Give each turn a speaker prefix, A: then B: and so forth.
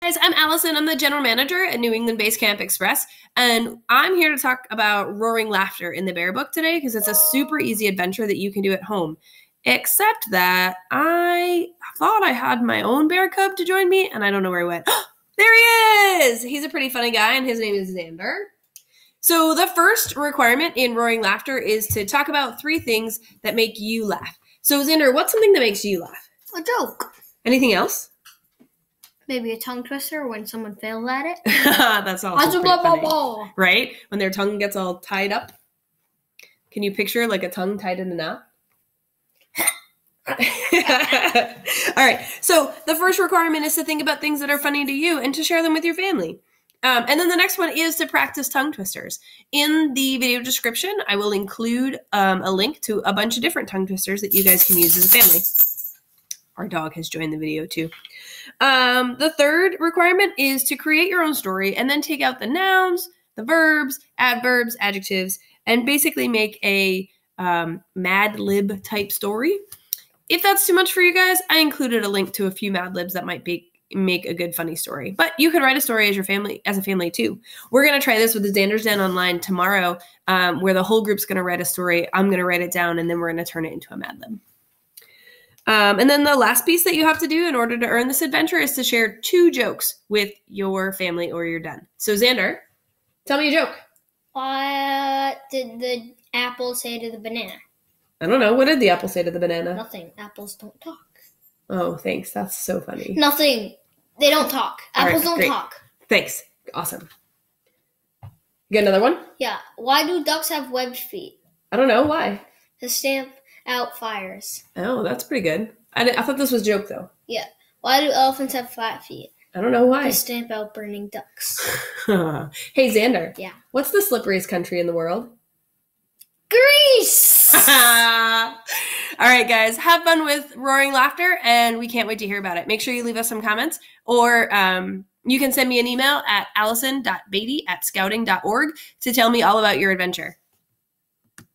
A: Guys, I'm Allison. I'm the general manager at New England Base Camp Express, and I'm here to talk about roaring laughter in the bear book today because it's a super easy adventure that you can do at home. Except that I thought I had my own bear cub to join me, and I don't know where he went. there he is! He's a pretty funny guy, and his name is Xander. So, the first requirement in roaring laughter is to talk about three things that make you laugh. So, Xander, what's something that makes you laugh?
B: A joke.
A: Anything else?
B: Maybe a tongue twister when someone fails at it.
A: That's also
B: Also,
A: pretty
B: blah, blah,
A: funny. right? When their tongue gets all tied up. Can you picture like a tongue tied in a knot? all right. So the first requirement is to think about things that are funny to you and to share them with your family. Um, and then the next one is to practice tongue twisters. In the video description, I will include um, a link to a bunch of different tongue twisters that you guys can use as a family. Our dog has joined the video too. Um, the third requirement is to create your own story and then take out the nouns, the verbs, adverbs, adjectives, and basically make a um, Mad Lib type story. If that's too much for you guys, I included a link to a few Mad Libs that might be make a good funny story. But you could write a story as your family as a family too. We're gonna try this with the Xander's Den online tomorrow, um, where the whole group's gonna write a story. I'm gonna write it down, and then we're gonna turn it into a Mad Lib. Um, and then the last piece that you have to do in order to earn this adventure is to share two jokes with your family or you're done. So, Xander, tell me a joke.
B: What did the apple say to the banana?
A: I don't know. What did the apple say to the banana?
B: Nothing. Apples don't talk.
A: Oh, thanks. That's so funny.
B: Nothing. They don't talk.
A: All right,
B: Apples don't
A: great.
B: talk.
A: Thanks. Awesome. You got another one?
B: Yeah. Why do ducks have webbed feet?
A: I don't know. Why?
B: To stamp out fires.
A: Oh, that's pretty good. I, I thought this was a joke, though.
B: Yeah. Why do elephants have flat feet?
A: I don't know why.
B: To stamp out burning ducks.
A: hey, Xander.
B: Yeah.
A: What's the slipperiest country in the world?
B: Greece!
A: All right, guys, have fun with roaring laughter, and we can't wait to hear about it. Make sure you leave us some comments, or um, you can send me an email at allison.beatty at scouting.org to tell me all about your adventure.